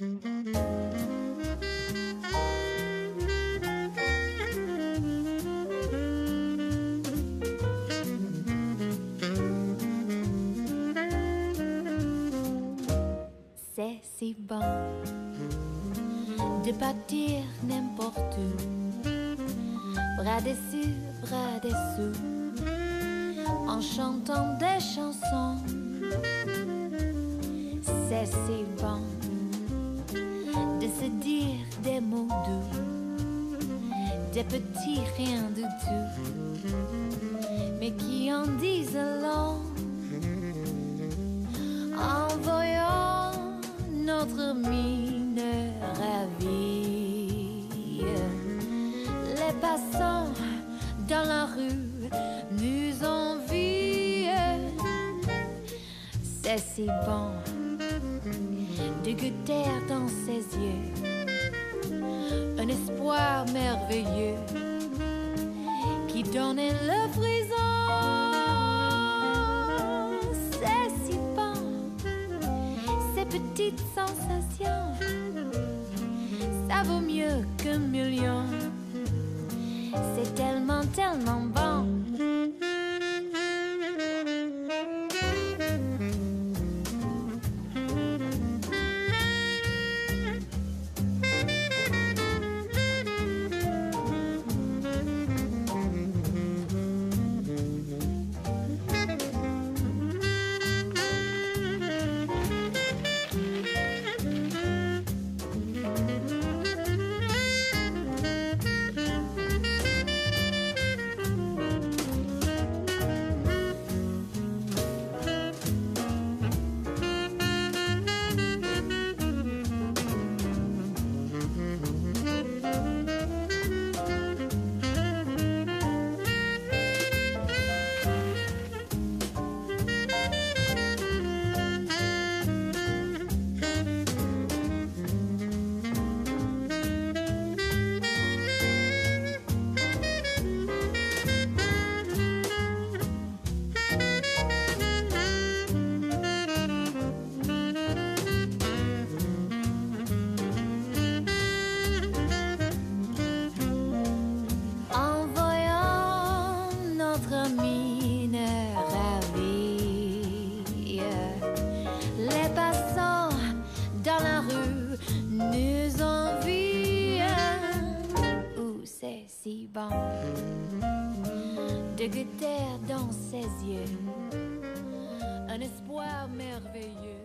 C'est si bon de partir n'importe où, bras dessus, bras dessous, en chantant des chansons. C'est si bon dire des mots doux, des petits riens du tout, mais qui en disent long. En voyant notre mine ravie, les passants dans la rue nous envient. C'est si bon de goûter dans ses yeux espoir merveilleux qui donne le frisson. C'est si bon, ces petites sensations, ça vaut mieux qu'un million. C'est tellement, tellement bon. De goûter dans ses yeux un espoir merveilleux.